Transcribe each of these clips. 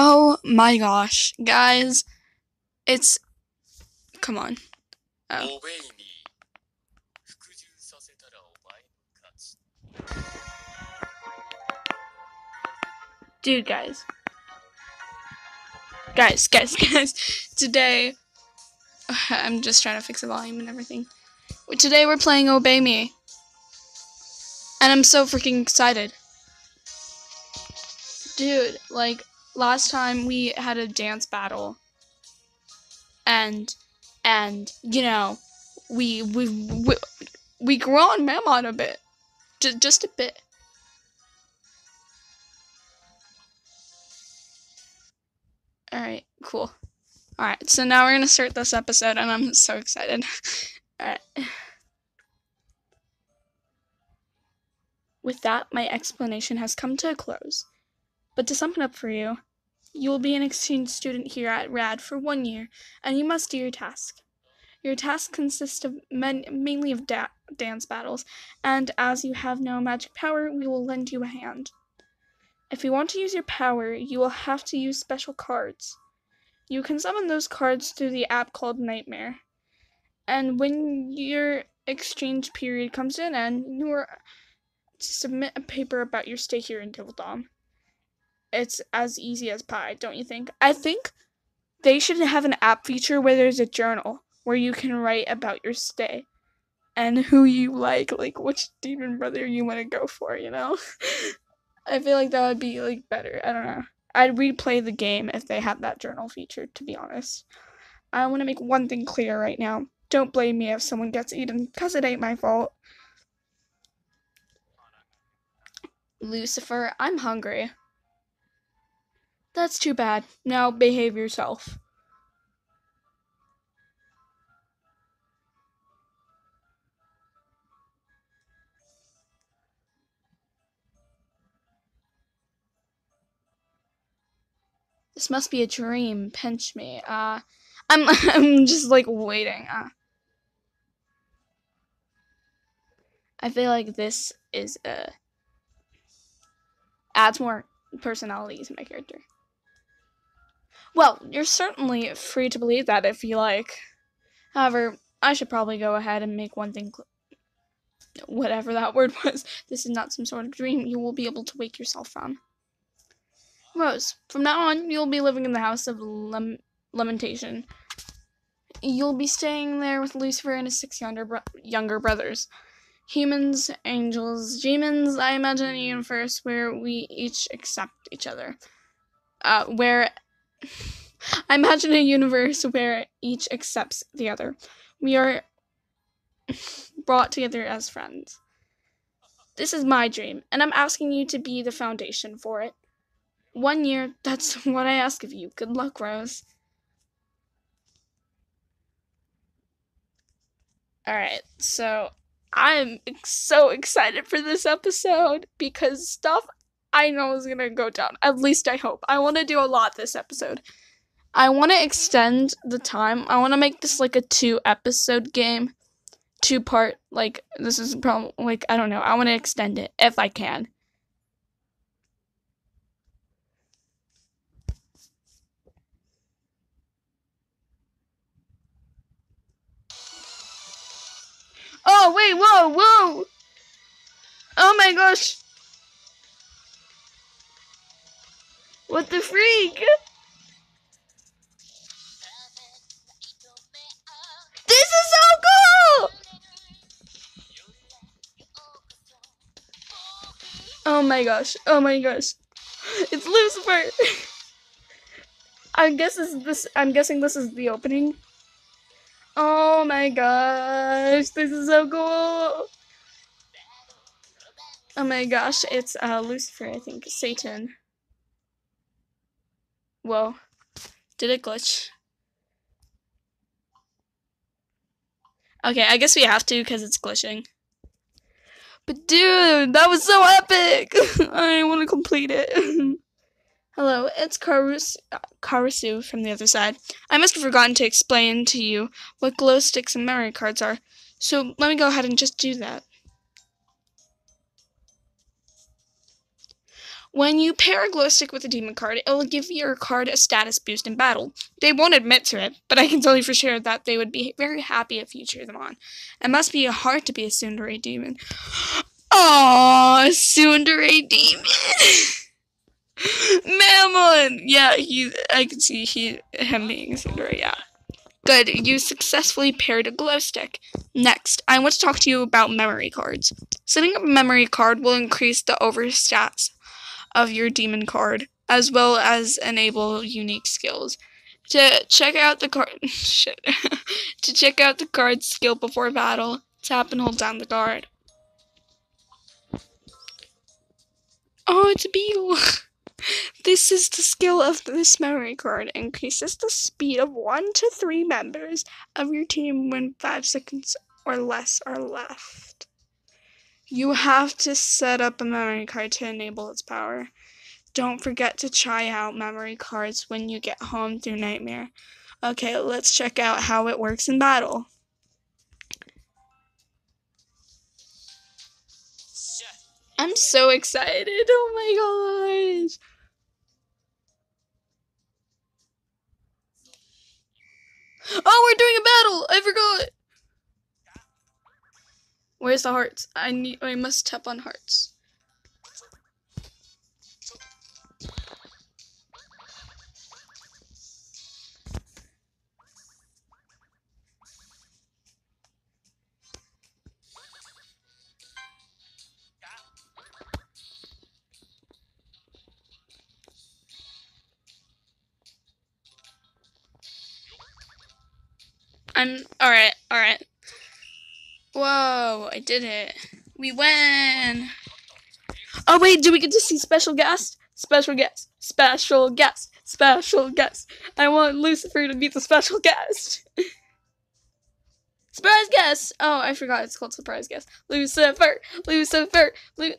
Oh my gosh, guys. It's. Come on. Oh. Dude, guys. Guys, guys, guys. Today. I'm just trying to fix the volume and everything. Today we're playing Obey Me. And I'm so freaking excited. Dude, like, last time we had a dance battle. And, and, you know, we, we, we, we grew on Mammon a bit. Just, just a bit. Alright, cool. Alright, so now we're gonna start this episode, and I'm so excited. Alright. With that, my explanation has come to a close. But to sum it up for you, you will be an exchange student here at RAD for one year, and you must do your task. Your task consists of men- mainly of da- dance battles, and as you have no magic power, we will lend you a hand. If you want to use your power, you will have to use special cards. You can summon those cards through the app called Nightmare. And when your exchange period comes to an end, you are to submit a paper about your stay here in Devildom. It's as easy as pie, don't you think? I think they should have an app feature where there's a journal where you can write about your stay and who you like, like which demon brother you want to go for, you know? I feel like that would be like better. I don't know. I'd replay the game if they had that journal feature, to be honest. I want to make one thing clear right now. Don't blame me if someone gets eaten, because it ain't my fault. Lucifer, I'm hungry. That's too bad. Now behave yourself. This must be a dream. Pinch me. Uh, I'm I'm just like waiting. Uh, I feel like this is uh adds more personality to my character. Well, you're certainly free to believe that if you like. However, I should probably go ahead and make one thing. Cl- whatever that word was. This is not some sort of dream you will be able to wake yourself from. Rose, from now on, you'll be living in the house of lem- lamentation. You'll be staying there with Lucifer and his six younger bro- younger brothers. Humans, angels, demons. I imagine a universe where we each accept each other. Uh, where I imagine a universe where each accepts the other. We are brought together as friends. This is my dream, and I'm asking you to be the foundation for it. One year, that's what I ask of you. Good luck, Rose. Alright, so I'm so excited for this episode because stuff I know is gonna go down. At least I hope. I want to do a lot this episode. I want to extend the time. I want to make this like a two episode game. Two part, like, this is probably, like, I don't know. I want to extend it if I can. Oh, wait, whoa, whoa! Oh my gosh! What the freak? This is so cool! Oh my gosh, oh my gosh. It's Lucifer! I guess this, I'm guessing this is the opening. Oh my gosh, this is so cool! Oh my gosh, it's uh Lucifer, I think. Satan. Whoa. Did it glitch? Okay, I guess we have to because it's glitching. But dude, that was so epic! I want to complete it. Hello, it's Karus- Karasu from the other side. I must have forgotten to explain to you what glow sticks and memory cards are, so let me go ahead and just do that. When you pair a glow stick with a demon card, it will give your card a status boost in battle. They won't admit to it, but I can tell you for sure that they would be very happy if you cheer them on. It must be hard to be a tsundere demon. Aww, tsundere demon. Mammon! Yeah, he. I can see he him being a tsundere. Yeah. Good. You successfully paired a glow stick. Next, I want to talk to you about memory cards. Setting up a memory card will increase the overstats of your demon card, as well as enable unique skills. To check out the card, shit. to check out the card's skill before battle, tap and hold down the card. Oh, it's a beetle. This is the skill of this memory card. Increases the speed of one to three members of your team when five seconds or less are left. You have to set up a memory card to enable its power. Don't forget to try out memory cards when you get home through Nightmare. Okay, let's check out how it works in battle. I'm so excited. Oh my gosh. Oh, we're doing a battle. I forgot. Where's the hearts? I need I must tap on hearts. I'm alright, alright. Whoa, I did it. We win! Oh wait, do we get to see special guest? Special guest, special guest, special guest. I want Lucifer to be the special guest. surprise guest! Oh, I forgot it's called surprise guest. Lucifer, Lucifer, Lu-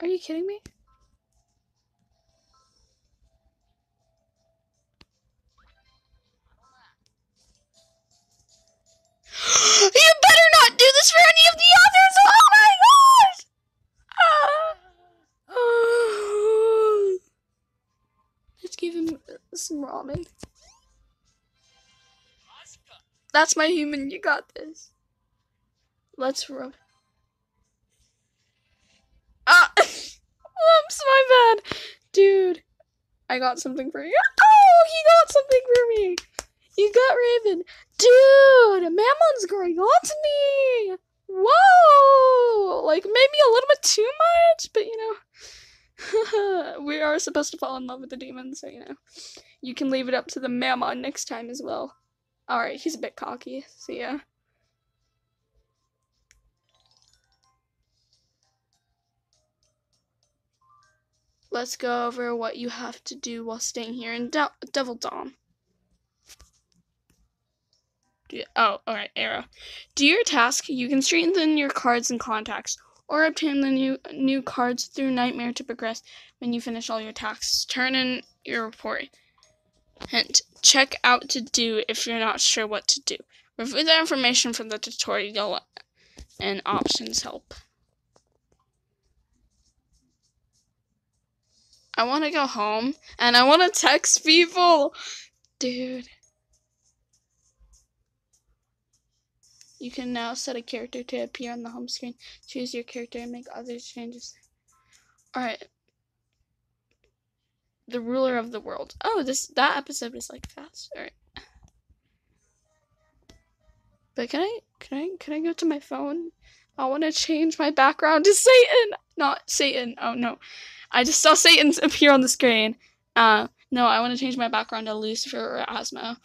Are you kidding me? You better not do this for any of the others! Oh my gosh! Ah. Let's give him some ramen. That's my human, you got this. Let's rub. Ah! Whoops, my bad. Dude, I got something for you. Oh, he got something for me. You got Raven. Dude, Mammon's growing on to me. Whoa! Like, maybe a little bit too much, but you know. we are supposed to fall in love with the demon, so you know. You can leave it up to the Mammon next time as well. Alright, he's a bit cocky, so yeah. Let's go over what you have to do while staying here in De- Devildom. Oh, alright, arrow. Do your task. You can strengthen your cards and contacts, or obtain the new new cards through Nightmare to progress when you finish all your tasks. Turn in your report. Hint: Check out to do if you're not sure what to do. Review the information from the tutorial and options help. I want to go home and I want to text people. Dude. You can now set a character to appear on the home screen. Choose your character and make other changes. Alright. The ruler of the world. Oh, this that episode is like fast. Alright. But can I can I can I go to my phone? I want to change my background to Satan. Not Satan. Oh no. I just saw Satan appear on the screen. Uh no, I want to change my background to Lucifer or Asmo.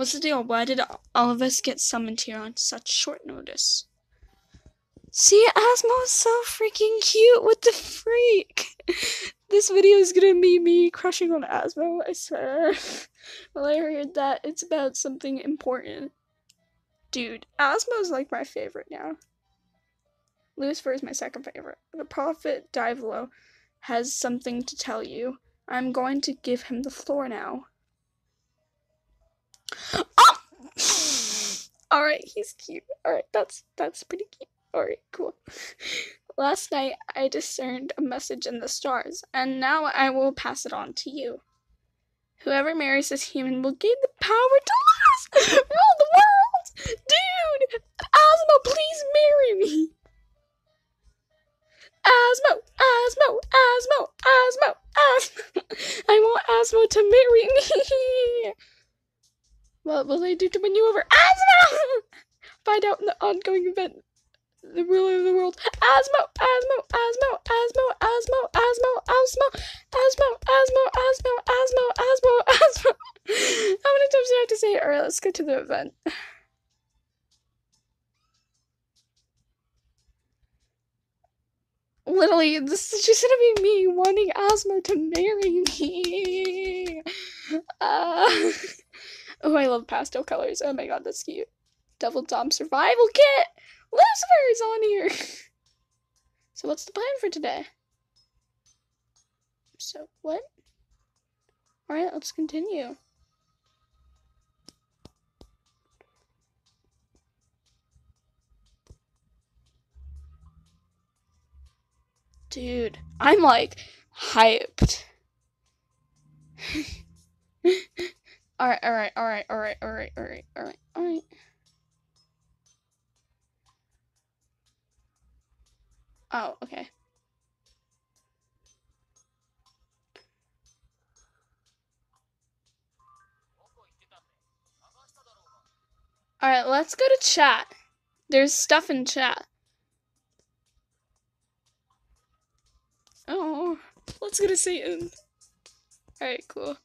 What's the deal? Why did all of us get summoned here on such short notice? See, Asmo is so freaking cute. What the freak? this video is gonna be me crushing on Asmo, I swear. well, I heard that it's about something important. Dude, Asmo's like my favorite now. Lucifer is my second favorite. The Prophet Dive has something to tell you. I'm going to give him the floor now. Ah! Oh! Alright, he's cute. Alright, that's that's pretty cute. Alright, cool. Last night I discerned a message in the stars, and now I will pass it on to you. Whoever marries this human will gain the power to last rule the world. Dude, Asmo, please marry me. Asmo, Asmo, Asmo, Asmo, Asmo. I want Asmo to marry me. What will they do to win you over? Asmo! Find out in the ongoing event. The ruler of the world. Asmo, Asmo, Asmo, Asmo, Asmo, Asmo, Asmo, Asmo, Asmo, Asmo, Asmo, Asmo, Asmo. How many times do I have to say it? Alright, let's get to the event. Literally, this is just gonna be me wanting Asmo to marry me. Uh, oh, I love pastel colors. Oh my god, that's cute. Devildom survival kit. Lucifer is on here. So what's the plan for today? So what? All right, let's continue. Dude, I'm like hyped. alright, alright, alright, alright, alright, alright, alright, alright. Oh, okay. Alright, let's go to chat. There's stuff in chat. Oh, let's go to Satan. Alright, cool.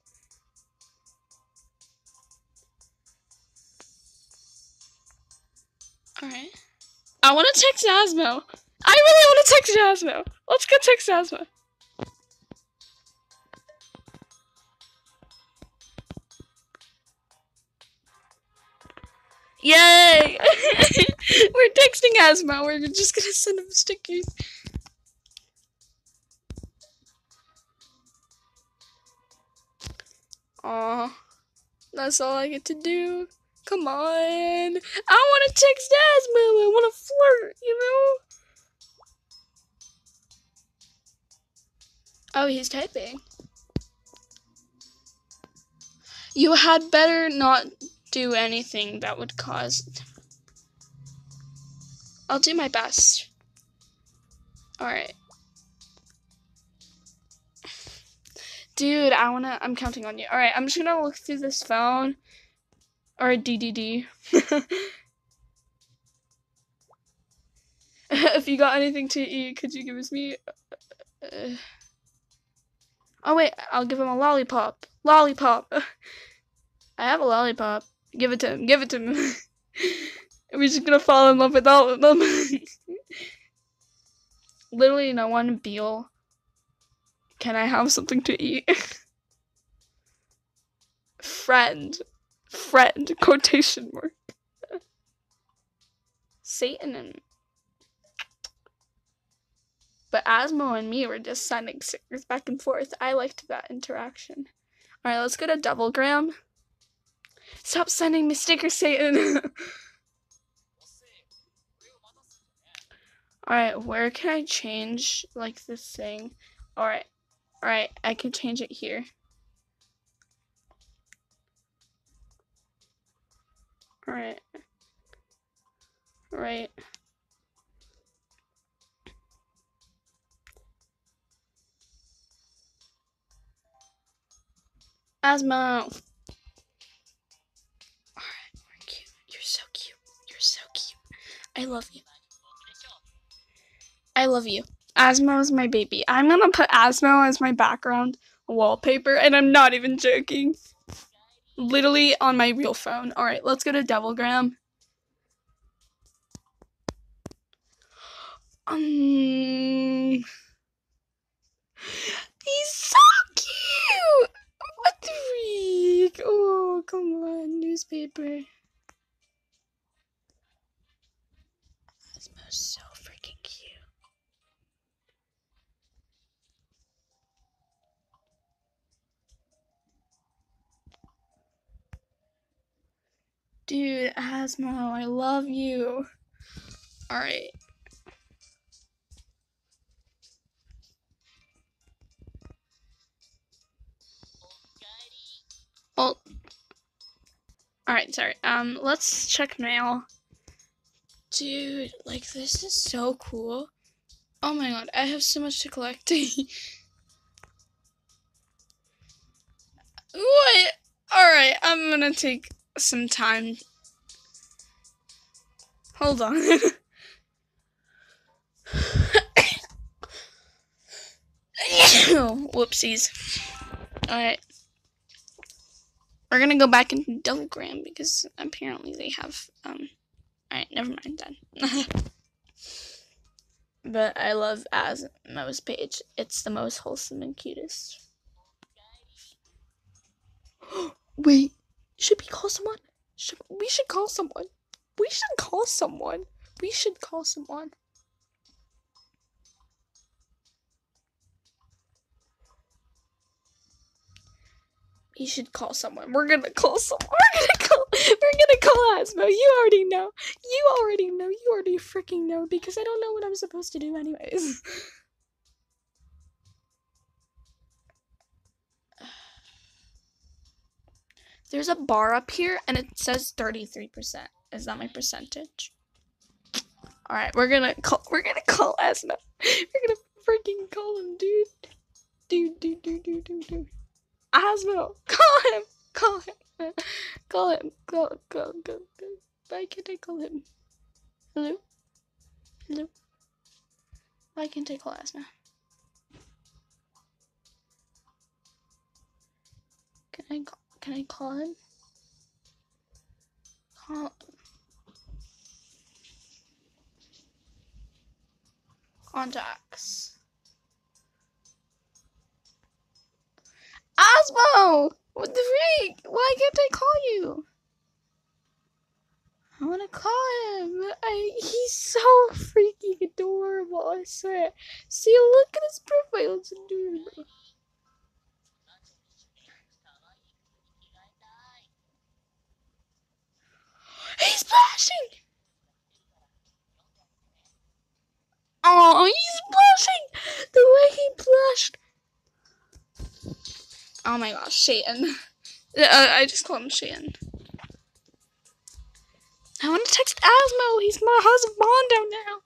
I want to text Asmo. I really want to text Asmo. Let's go text Asmo. Yay! We're texting Asmo. We're just gonna send him stickers. Aw, that's all I get to do. Come on. I want to text Asmo. I want to flirt, you know? Oh, he's typing. You had better not do anything that would cause. I'll do my best. Alright. Dude, I wanna. I'm counting on you. Alright, I'm just gonna look through this phone. Or a DDD. if you got anything to eat, could you give us me. Uh, oh, wait, I'll give him a lollipop. Lollipop. I have a lollipop. Give it to him. Give it to him. We're just gonna fall in love with all of them. Literally, no one Beel. Can I have something to eat? Friend. Friend. Quotation mark. Satan and. But Asmo and me were just sending stickers back and forth. I liked that interaction. Alright, let's go to Devilgram. Stop sending me stickers, Satan! Alright, where can I change, like, this thing? Alright. Alright, I can change it here. Alright. Right. Asmo. Alright, we're cute. You're so cute. You're so cute. I love you. I love you. Asmo is my baby. I'm gonna put Asmo as my background wallpaper, and I'm not even joking. Literally on my real phone. Alright, let's go to Devilgram. Um, he's so cute. What the freak? Oh, come on, newspaper. Asmo's so Dude, Asmo, I love you. Alright. Well, alright, sorry. Um, let's check mail. Dude, like, this is so cool. Oh my god, I have so much to collect. what? Alright, I'm gonna take some time. Hold on. Whoopsies. Alright. We're gonna go back into Telegram because apparently they have um alright, never mind then. but I love Asmo's page. It's the most wholesome and cutest. Wait, should we call someone? Should, we should call someone. We should call someone. We should call someone. You should call someone. We're gonna call someone. We're gonna call. We're gonna call Asmo. You already know. You already know. You already freaking know because I don't know what I'm supposed to do anyways. There's a bar up here and it says 33%. Is that my percentage? All right, we're gonna call. We're gonna call Asmo. We're gonna freaking call him, dude. Dude, dude, dude, dude, dude, dude. Asmo, call him, call him, call him, call, call, call, call. Why can't I call him? Hello, hello. Why can't I call Asmo? Can I call? Can I call him? Call. Contacts. Osmo! What the freak? Why can't I call you? I want to call him. I, he's so freaking adorable, I swear. See, look at his profile. It's adorable. He's blushing! Oh, he's blushing! The way he blushed. Oh my gosh, Shayton. I just call him Shayton. I want to text Asmo. He's my husband now.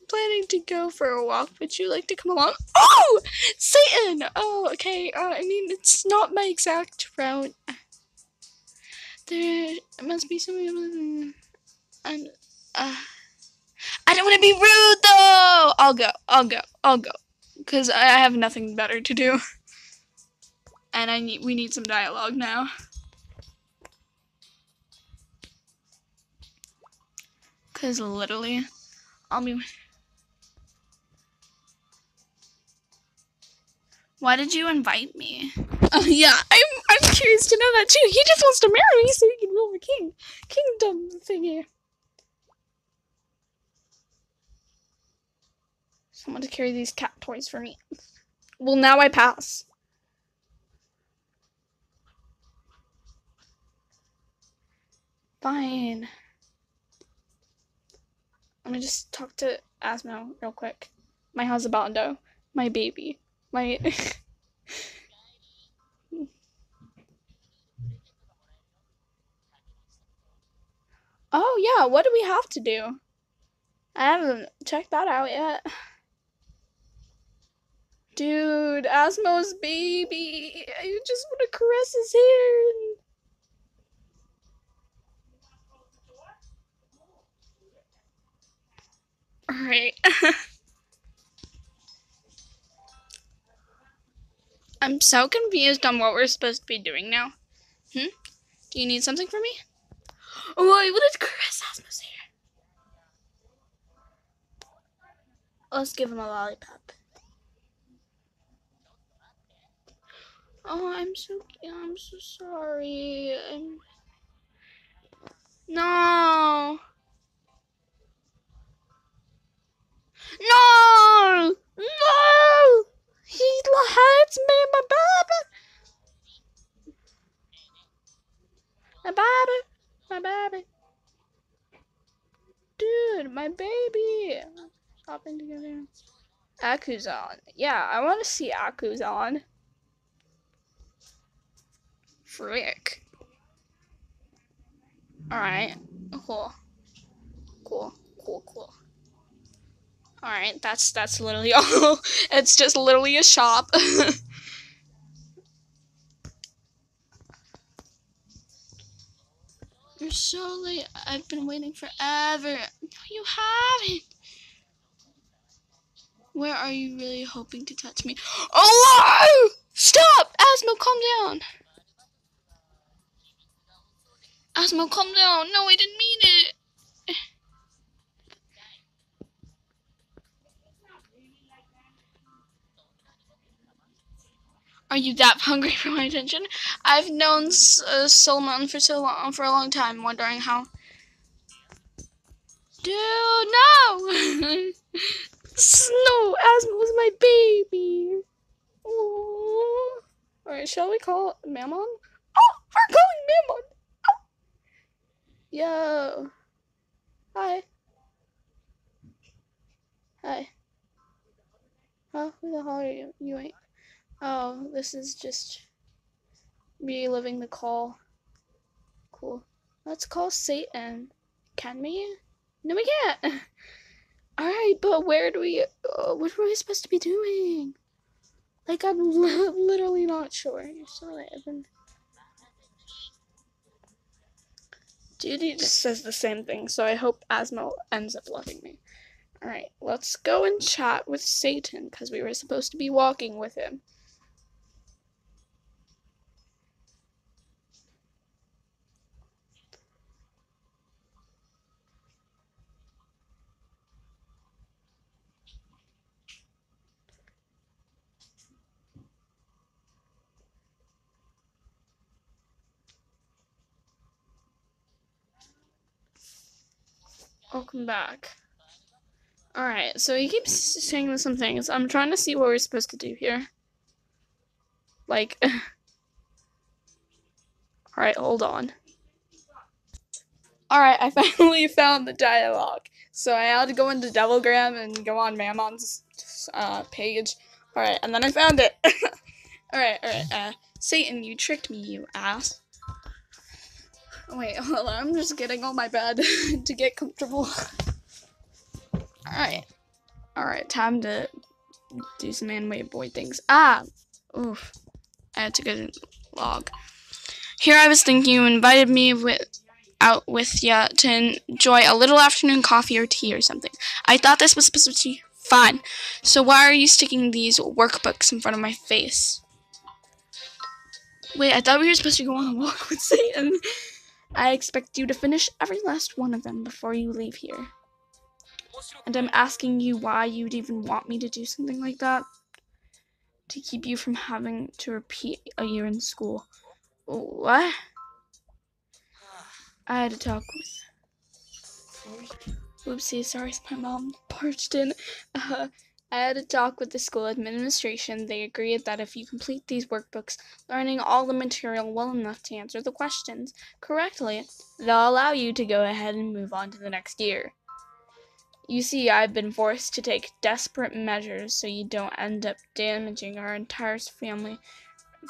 I'm planning to go for a walk. Would you like to come along? Oh, Satan. Oh, okay. Uh, I mean, it's not my exact route. There must be something. And uh, I don't want to be rude though. I'll go. I'll go. I'll go. Cause I have nothing better to do. And I need. We need some dialogue now. Cause literally, I'll be. Why did you invite me? Oh yeah, I'm curious to know that too. He just wants to marry me so he can rule the king kingdom thingy. Someone to carry these cat toys for me. Well, now I pass. Fine. Let me just talk to Asmo real quick. My husbando, my baby, my. oh yeah, what do we have to do? I haven't checked that out yet. Dude, Asmo's baby. I just want to caress his hair. And... Alright. I'm so confused on what we're supposed to be doing now. Hmm? Do you need something from me? Oh, I want to caress Asmo's hair. Let's give him a lollipop. Oh, I'm so I'm so sorry. I'm No. No! No! He hurts me, my baby. My baby. My baby. Dude, my baby. Shopping together. Akuzon. Yeah, I want to see Akuzon. Frick. Alright. Cool. Cool. Cool, cool. Alright, that's that's literally all. it's just literally a shop. You're so late. I've been waiting forever. No, you haven't. Where are you really hoping to touch me? Oh! Stop! Asmo, calm down. Asmo, calm down. No, I didn't mean it. Are you that hungry for my attention? I've known uh, Solomon for so long, for a long time, wondering how. Dude, no! Snow, Asmo was my baby. Aww. All right, shall we call Mammon? Oh, we're calling Mammon. Oh. Yo. Hi. Hi. Huh? Who the hell are you? You ain't. Oh, this is just me living the call. Cool. Let's call Satan. Can we? No, we can't. Alright, but where do we. Uh, what were we supposed to be doing? Like, I'm li- literally not sure. You're so right. Been. Judy just says the same thing, so I hope Asmo ends up loving me. Alright, let's go and chat with Satan, because we were supposed to be walking with him. Welcome back. Alright, so he keeps saying some things. I'm trying to see what we're supposed to do here. Like. Alright, hold on. Alright, I finally found the dialogue. So I had to go into Devilgram and go on Mammon's uh, page. Alright, and then I found it. alright, alright. Uh, Satan, you tricked me, you ass. Wait, hold on. I'm just getting on my bed to get comfortable. Alright. Alright, time to do some anime boy things. Ah! Oof. I had to get a log. Here I was thinking you invited me with out with ya to enjoy a little afternoon coffee or tea or something. I thought this was supposed to be fun. So why are you sticking these workbooks in front of my face? Wait, I thought we were supposed to go on a walk with Satan. I expect you to finish every last one of them before you leave here. And I'm asking you why you'd even want me to do something like that? To keep you from having to repeat a year in school. What? I had to talk with. Oopsie, sorry, it's my mom barged in. Uh, I had a talk with the school administration. They agreed that if you complete these workbooks, learning all the material well enough to answer the questions correctly, they'll allow you to go ahead and move on to the next year. You see, I've been forced to take desperate measures so you don't end up damaging our entire family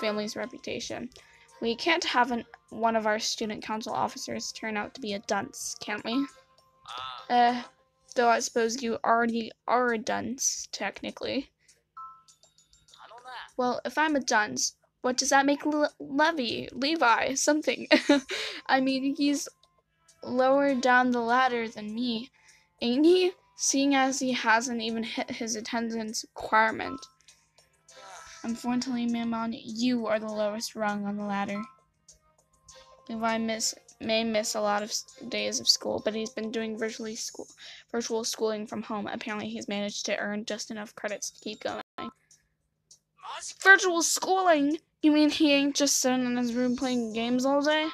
family's reputation. We can't have an, one of our student council officers turn out to be a dunce, can't we? Uh, though I suppose you already are a dunce, technically. Well, if I'm a dunce, what does that make Le- Levy, Levi, something? I mean, he's lower down the ladder than me, ain't he? Seeing as he hasn't even hit his attendance requirement. Unfortunately, Mammon, you are the lowest rung on the ladder. Levi miss, may miss a lot of days of school, but he's been doing virtually school, virtual schooling from home. Apparently, he's managed to earn just enough credits to keep going. Virtual schooling? You mean he ain't just sitting in his room playing games all day?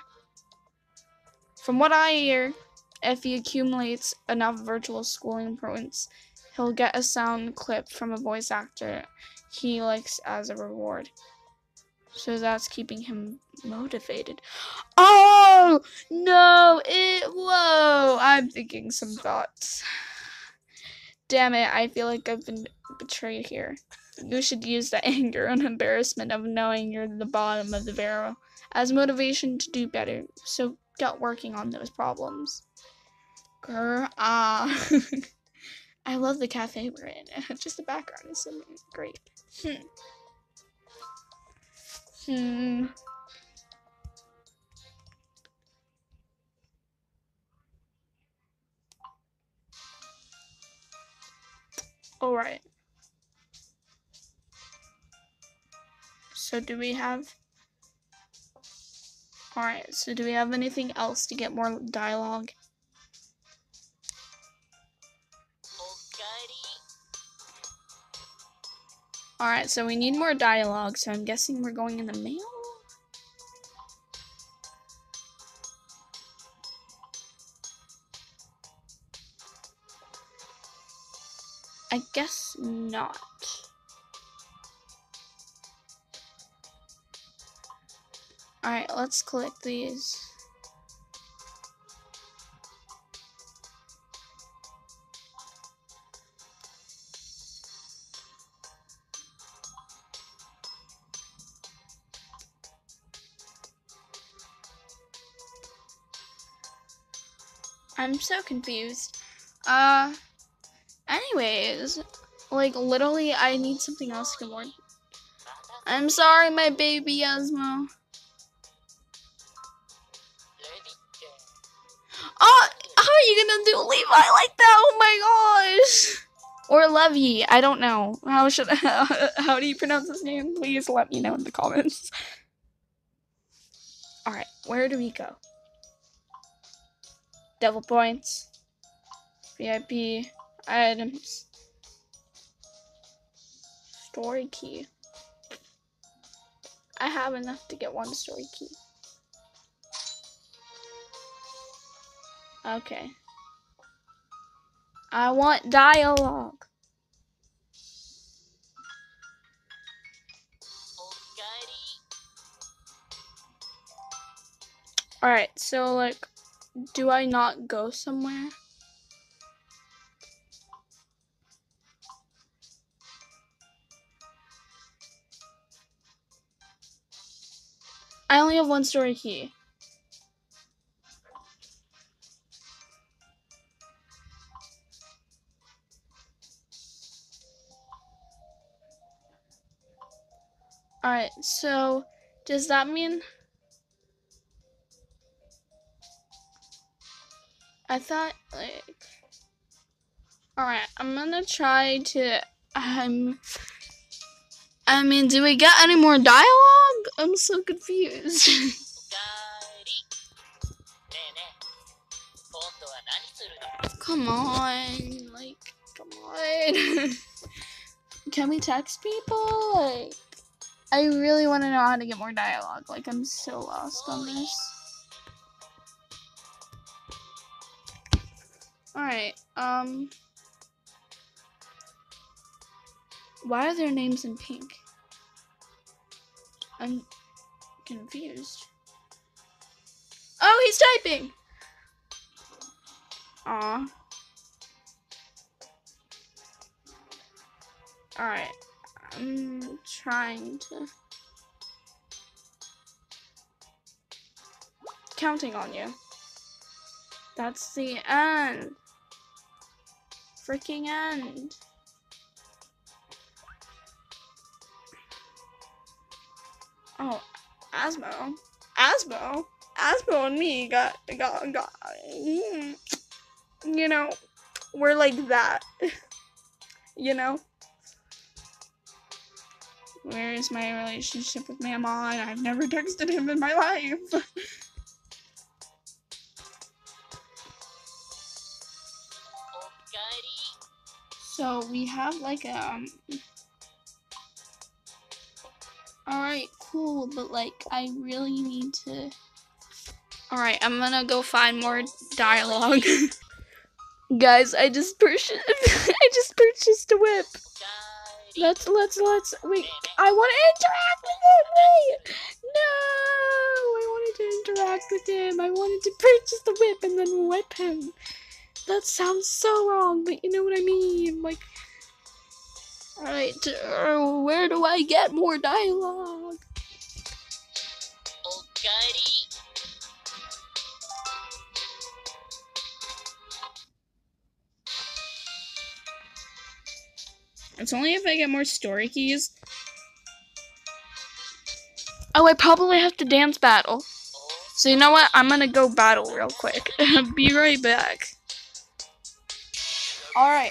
From what I hear, if he accumulates enough virtual schooling points, he'll get a sound clip from a voice actor he likes as a reward. So that's keeping him motivated. Oh no! It whoa! I'm thinking some thoughts. Damn it! I feel like I've been betrayed here. You should use the anger and embarrassment of knowing you're the bottom of the barrel as motivation to do better. So get working on those problems. Grr, ah. I love the cafe we're in. Just the background is so great. Hmm. Hmm. All right. So do we have All right. So do we have anything else to get more dialogue? Alright, so we need more dialogue, so I'm guessing we're going in the mail? I guess not. Alright, let's collect these. I'm so confused. Uh, anyways, like literally, I need something else to more. I'm sorry, my baby Esmo. Oh, how are you gonna do Levi like that? Oh my gosh. Or Levy, I don't know. How should how do you pronounce his name? Please let me know in the comments. All right, where do we go? Devil points. VIP items. Story key. I have enough to get one story key. Okay. I want dialogue. Alright, so like do I not go somewhere? I only have one story key. Alright, so does that mean I thought like Alright, I'm gonna try to um I mean, do we get any more dialogue? I'm so confused. come on, like come on. Can we text people? Like I really want to know how to get more dialogue. Like I'm so lost on this. Alright, um Why are their names in pink? I'm confused. Oh, he's typing! Aw. Alright. I'm trying to. Counting on you. That's the end. Freaking end. Oh, Asmo. Asmo. Asmo and me got got got. You know, we're like that. you know. Where is my relationship with Mammon? I've never texted him in my life. So we have like a, um, alright, cool, but like I really need to, alright, I'm gonna go find more dialogue. Guys, I just purchased, I just purchased a whip. Let's, let's, let's, wait, I want to interact with him, wait, no, I wanted to interact with him, I wanted to purchase the whip and then whip him that sounds so wrong, but you know what I mean. Like, alright, uh, where do I get more dialogue? Oh, It's only if I get more story keys. Oh, I probably have to dance battle. So you know what? I'm gonna go battle real quick. Be right back. Alright,